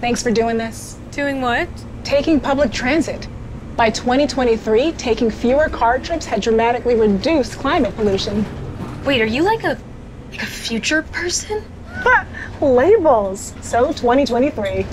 Thanks for doing this. Doing what? Taking public transit. By 2023, taking fewer car trips had dramatically reduced climate pollution. Wait, are you like a like a future person? Labels. So 2023.